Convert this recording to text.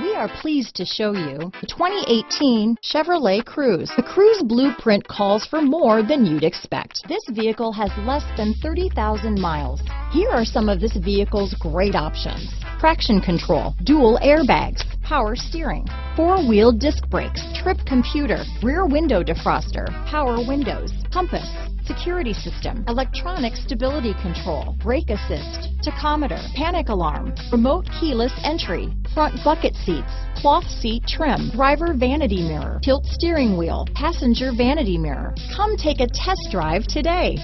We are pleased to show you the 2018 Chevrolet Cruze. The Cruze blueprint calls for more than you'd expect. This vehicle has less than 30,000 miles. Here are some of this vehicle's great options. Traction control, dual airbags, power steering, four-wheel disc brakes, trip computer, rear window defroster, power windows, compass, security system, electronic stability control, brake assist, tachometer, panic alarm, remote keyless entry, front bucket seats, cloth seat trim, driver vanity mirror, tilt steering wheel, passenger vanity mirror. Come take a test drive today.